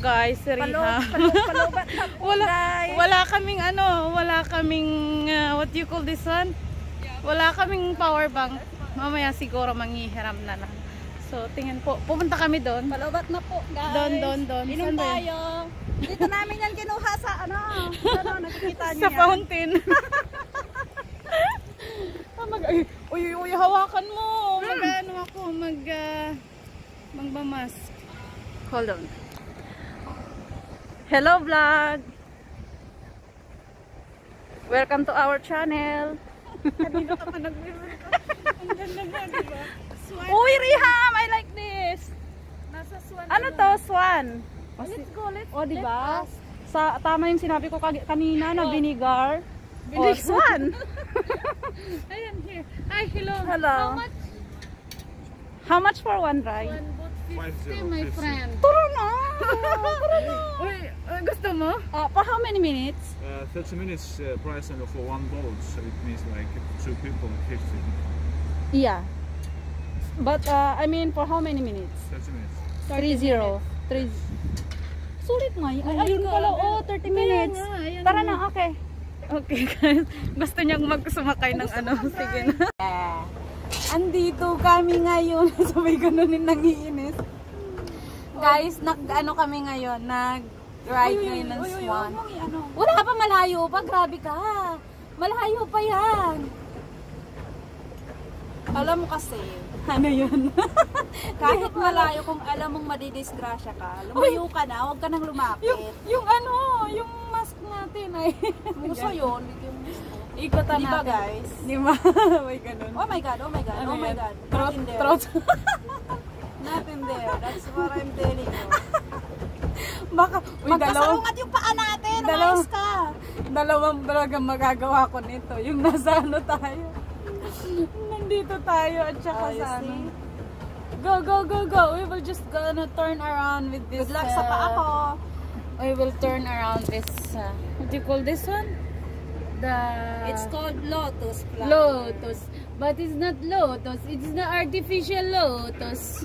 guys, si Palo, Riha. wala, guys. wala kaming ano, wala kaming, uh, what you call this one? Wala kaming power bank. Mamaya siguro manghihiram na lang. So, tingin po, pupunta kami doon. Palobat na po, guys. Doon, doon, doon. Inom tayo. Dito namin yan kinuha sa ano. Ano, nakikita niyo Sa yan. fountain. Ah, mag, ay, uy, uy, uy, hawakan mo. Mag, ano ako, mag, uh, magbamas. Hold on. Hello, vlog. Welcome to our channel. Ka pa? Ang ganda? Uy, Riham, I like this. Nasa swan. Ano to, swan? Let's go, let's O, di let ba? us. Sa tama yung sinabi ko kag- kanina na vinegar. O, swan. Ayan, here. Hi, hello. Hello. How much? How much for one ride? One boat Five 50, zero, my friend. Turo na! Uy, uh, gusto mo? Uh, for how many minutes? Uh, 30 minutes uh, price and for one boat, so it means like two people 50. Yeah. But, uh, I mean, for how many minutes? 30 minutes. 3-0. 3 Sulit nga. Ay, ayun pala, oh, 30 minutes. nga, Tara na, okay. Okay, guys. Gusto niyang magsumakay ng ano. Sige na. Andito kami ngayon. Sabay ganunin nangiinis. Guys, nag ano kami ngayon, nag ride ngayon ng swan. ano? Wala pa malayo pa, grabe ka. Malayo pa yan. Alam mo kasi, Ano yun? kahit malayo kung alam mong madidisgrasya ka, lumayo ka na, huwag ka nang lumapit. yung, yung ano, yung mask natin ay. Gusto yun, yung gusto. Ikotan Di ba natin. guys? Di ba? May ganun. Oh my god, oh my god, Ano oh my yan? god. Trot, trot. Nothing there. That's what I'm telling you. Baka, Magkasalungat yung paa natin. Dalawa. Umayos ka. dalawang talagang magagawa ko nito. Yung nasa ano tayo. Nandito tayo at saka Oh, sa ano. see? Go, go, go, go. We will just gonna turn around with this. Good luck sa uh, paa ko. We will turn around this, uh, what do you call this one? The... It's called lotus flower. Lotus. But it's not lotus. It's the artificial lotus.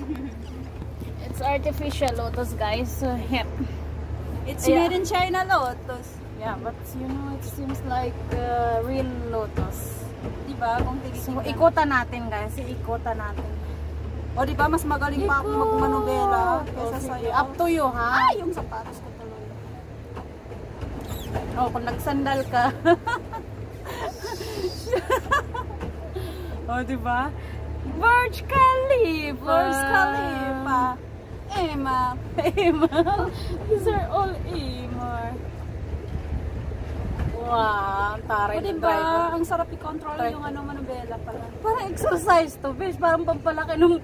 it's artificial lotus, guys. So, yep. It's Yeah. made in China lotus. Yeah, but you know, it seems like uh, real lotus. Diba? Kung So, tinitingnan. ikutan natin, guys. Ikutan natin. O diba, mas magaling pa ako magmanubela kesa Oh, sige. sa'yo. Up to you, ha? Ay, yung sapatos ko tuloy. Oh, kung nagsandal ka. oh, di ba? Burj Khalifa. Burj Khalifa. Emma. Emma. These are all Emma. Wow, ang taray O ng diba, driver. ang sarap i-control yung ano manubela pala. Parang exercise to, bitch. Parang pampalaki ng.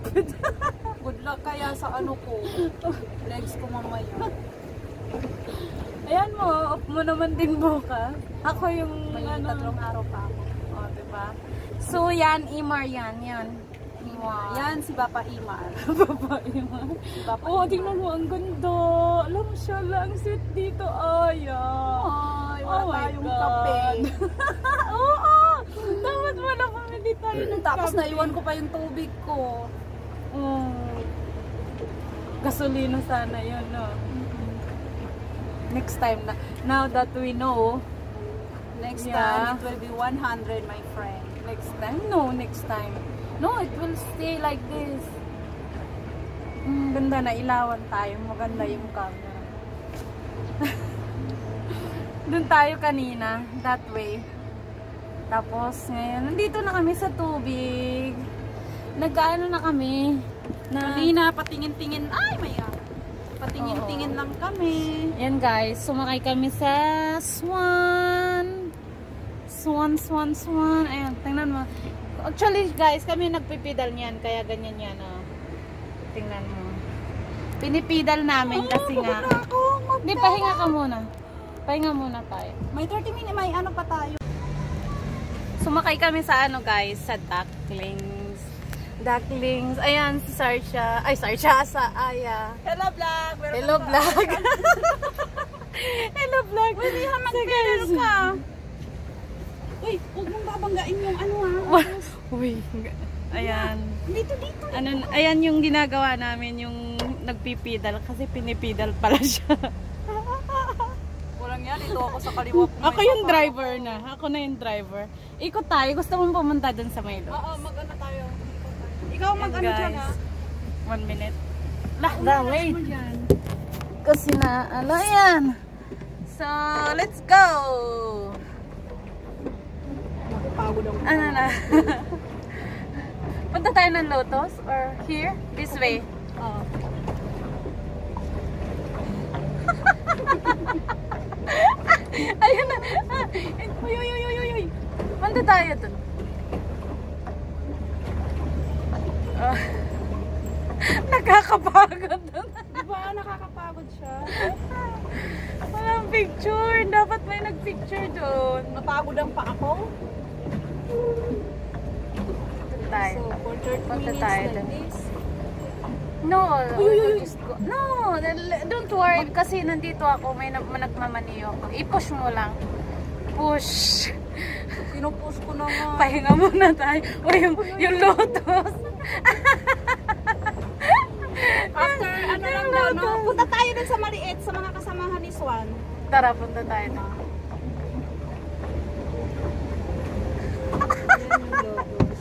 Good luck kaya sa ano ko. Legs ko mamaya. Ayan mo, off mo naman din bukas. Ako yung May ano. tatlong araw pa ako. Oh, diba? So, yan, Imar yan. Yan. Imar. Yan si Papa Imar. Baba, Imar. Papa Oh, Imar. tingnan mo, ang ganda. Alam mo siya lang, sweet dito. Ay, ah. Ay, wala Oh tayong kape. Oo, dapat wala pamili tayo ng Tapos kape. naiwan ko pa yung tubig ko. Oh. Gasolina sana yun, no? Next time na. Now that we know, Next Yeah. time, it will be 100, my friend. Next time, no, next time. No, it will stay like this. Mm, ganda na, ilawan tayo. Maganda yung camera. Doon tayo kanina, that way. Tapos, ngayon, nandito na kami sa tubig. Nagkaano na kami. Na, Kanina, patingin-tingin. Ay, may ah. Patingin-tingin lang kami. Yan guys, sumakay kami sa Swan. Swan, Swan, Swan. Ayan, tingnan mo. Actually guys, kami nagpipidal niyan, kaya ganyan yan. Oh. Tingnan mo. Pinipidal namin kasi nga. Ako, Hindi, pahinga ka muna. Pahinga muna tayo. May 30 minutes, may ano pa tayo. Sumakay kami sa ano guys, sa ducklings. Ducklings. Ayan, si Sarsha. Ay, Sarsha, sa Aya. Hello, vlog. Hello vlog. Hello vlog. Uy, mag-pedal guys. ka. Uy, huwag mong babanggain yung ano ha. Uy, ayan. Dito, dito. Ano, ayan yung ginagawa namin, yung nagpipidal kasi pinipidal pala siya. Walang yan, ito ako sa kaliwa. Ako yung driver na. Ako na yung driver. Ikot tayo. Gusto mong pumunta dun sa Milo. Oo, mag-ano tayo. Ikaw mag-ano dyan ha? One minute. Lah, da, wait. Mo dyan. Kasi na, ano yan? So, let's go! Ano na? Punta tayo ng Lotus or here? This way? Oo. Ayun na! Ah, uy, uy, uy, uy, uy! Punta tayo dun. Ah. nakakapagod dun. Di ba nakakapagod siya? Walang picture. Dapat may nagpicture dun. Napagod ang pa ako. Tayo. So, for 30 Punta minutes tayo like this. No, Uy, uy, uy. just go. No, don't worry kasi nandito ako, may nag nagmamaniyo ako. I-push mo lang. Push. Pinupush ko na nga. Pahinga muna tayo. O yung, yung lotus. After ano lang daw, no? Punta tayo dun sa maliit, sa mga kasamahan ni Swan. Tara, punta tayo na. Yan yung logos.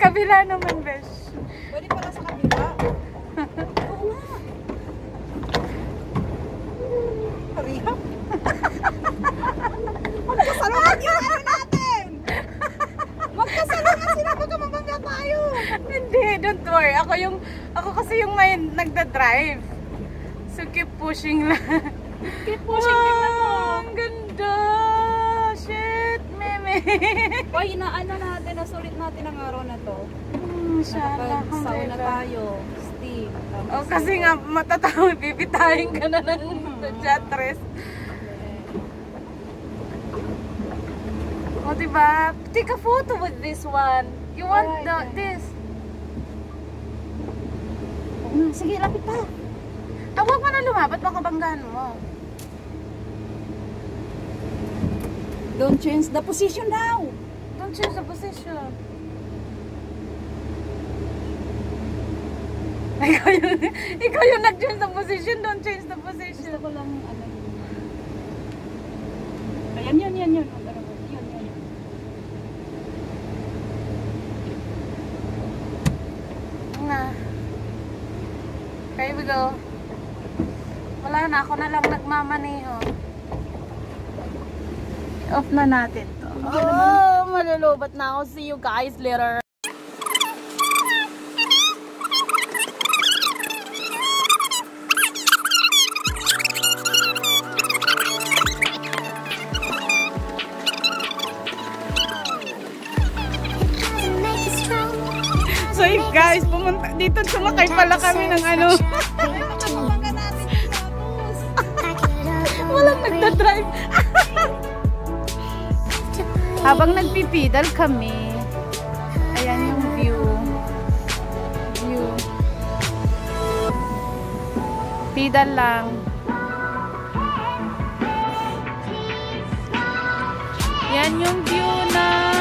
Kabila naman, besh. Pwede pala sa kabila. Oo nga. Up. Magkasalungan yung ano natin! Magkasalungan sila baka mabangga tayo! Hindi, don't worry. Ako yung, ako kasi yung may nagda-drive. So, keep pushing lang. Keep pushing, mo. Wow, ang ganda. Shit, meme. Hoy, inaano natin, nasulit natin ang araw na to. Hmm. Nakapag-sauna alhamdulillah. tayo, steam. Oh, kasi nga matatawag, bibitahin ka na ng chatres. O, diba? Take a photo with this one. You want Alright, the, this? Hmm, sige, lapit pa. Ah, huwag mo na lumapat, baka banggahan mo. Don't change the position now. Don't change the position. Ikaw yung, ikaw yung nag-change the position, don't change the position. Gusto ko lang, ano, Ayan, yan, yan, yan. Here we go. Wala na, ako na lang nagmamaneho. Off na natin to. Oh, malulubat na ako. See you guys later. So guys, pumunta dito sumakay pala kami ng ano. Walang nagda-drive. Habang nagpipidal kami, ayan yung view. View. Pidal lang. Yan yung view ng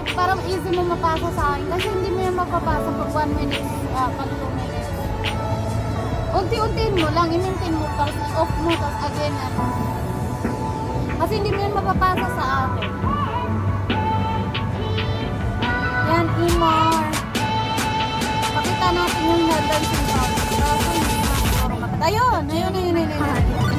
eh, para easy mo mapasa sa akin. Kasi hindi mo yan mapapasa pag 1 minute, ah, pag 2 minutes. Unti-untiin mo lang. I-maintain mo. Tapos i-off mo. Tapos again, ano. Kasi hindi mo yan mapapasa sa akin. Yan, Imar. Pakita natin yung siguro makita. Ayun! Ayun, ayun, ayun, ayun.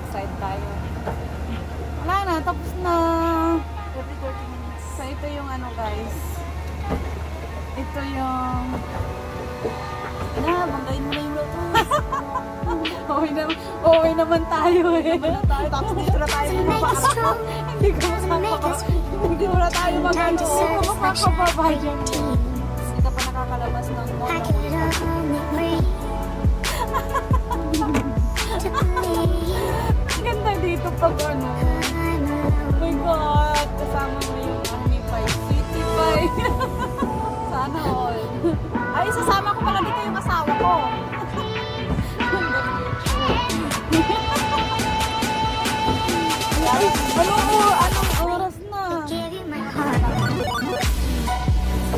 Backside tayo. Wala na, tapos na. Every 30 minutes. So, ito yung ano, guys. Ito yung... Na, banggain mo na yung lotus. okay naman, okay naman tayo eh. Tapos dito na tayo strong, Hindi ko weak. Hindi mo na tayo mag-ano. serve ka makakababa dyan. Hindi ka pa nakakalabas ng I mono. could only breathe to dito pag ano. Oh my God! Kasama mo yung Ami Pie. City Pie. Sana all. Ay, sasama ko pala dito yung asawa ko. Ano mo? Anong oras na?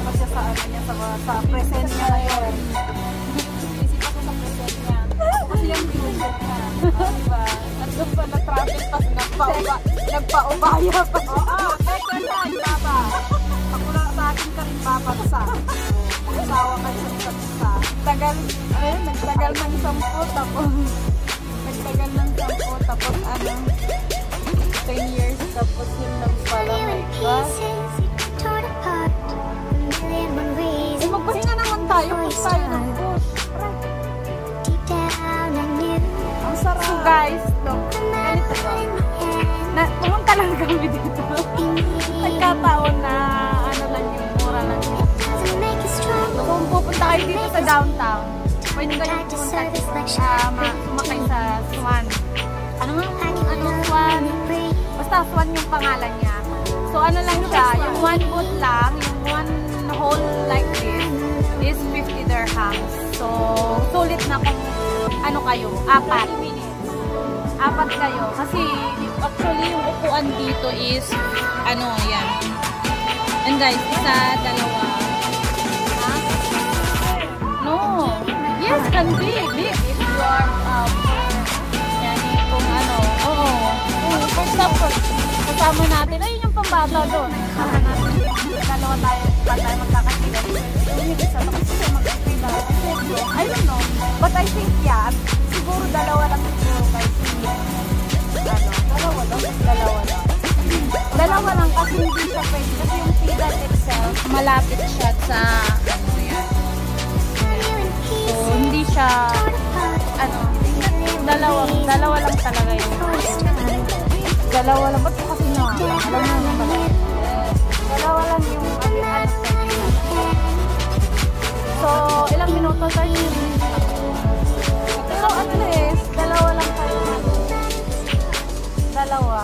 Kasi sa ano niya, sa, sa present niya ngayon. Isip ako sa present niya. Kasi yung future niya. Oh, diba? At doon pa na-traffic pa, nagpa-uba, nagpa-ubaya pa. Oo, better na, Papa. Ako na sa akin ka rin papagsa. Mag-asawa kayo sa isa't isa. Tagal, ayun, nagtagal ng sampu, tapos, nagtagal ng sampu, tapos ano, 10 years, tapos yun lang pala, Million my God. pieces torn apart. A million one Eh, reasons. magpahinga naman tayo kung tayo ng push. Deep down, I knew. Ang sarap. So guys, look, ganito ba? Kayo dito sa downtown, pwede kayo Back to pumunta like uh, ma- sumakay sa Swan. Ano nga? Could Ano Swan? Basta Swan yung pangalan niya. So ano lang siya, yung one foot lang, yung one hole like this, is 50 dirhams. So, sulit na kung ano kayo, apat. Apat kayo. Kasi actually yung upuan dito is, ano, yan. And guys, isa, dalawa. Yes, can be. Big. If you are, um, yan, kung ano, oo. Oo, for example, kasama natin, ayun yung pambata doon. Kasama natin, dalawa tayo, pa tayo magkakasila. Yung isa, tapos siya magkakasila. I don't know. But I think, yeah, siguro dalawa lang siguro guys. Ano, dalawa lang, dalawa lang. Dalawa lang kasi hindi siya pwede. Kasi yung pedal itself, malapit siya sa, ano siya, ano, dalawa, dalawa lang talaga time. dalawa lang. Ba't kasi na, alam mo naman pala. Dalawa lang yung, ano, ano, So, ilang minuto, 30 minutes lang. Pero at least, dalawa lang kayo. Dalawa.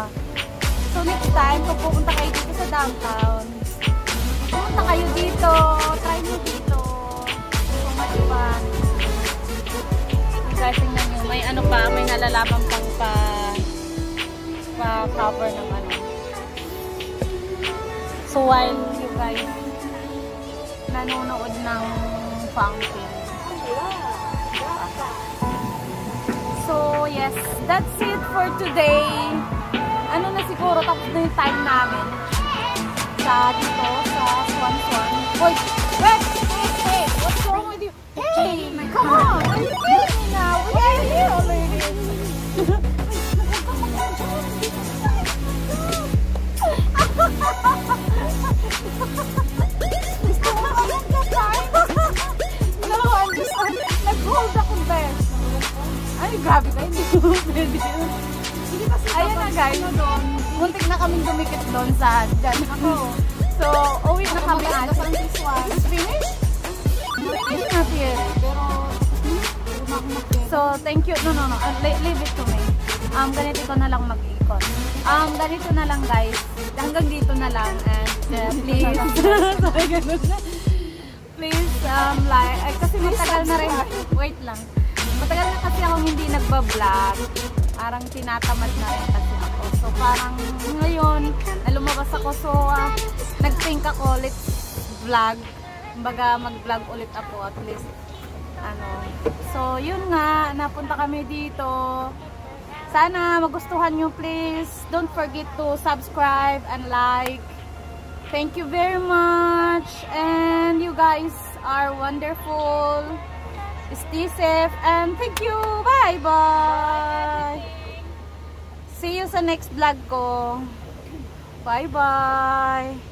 So, next time, kung pupunta kayo dito sa downtown, pa, may nalalaman pang pa pa cover ng ano. So, while you guys nanonood ng fountain. So, yes, that's it for today. Ano na siguro, tapos na yung time namin sa dito, sa Swan Swan. Wait, wait, wait, wait, what's wrong with you? Hey, come on. We are here already. Ay, grabe ka, hindi ko pwede yun. Ayun na guys, muntik na kaming dumikit doon sa dyan. Ako. Thank you. No, no, no. Uh, le- leave it to me. Um, ganito ko na lang mag-ikot. Um, ganito na lang guys. Hanggang dito na lang. And uh, please. Please, um, like, ay, kasi matagal na rin. Wait lang. Matagal na kasi akong hindi nagba-vlog. Parang tinatamad na rin kasi ako. So, parang ngayon, na lumabas ako. So, ah, nag-think ako, let's vlog. Kumbaga, mag-vlog ulit ako at least. Ano. So, yun nga, napunta kami dito. Sana magustuhan nyo please. Don't forget to subscribe and like. Thank you very much. And you guys are wonderful. Stay safe and thank you. Bye bye. See you sa next vlog ko. Bye bye.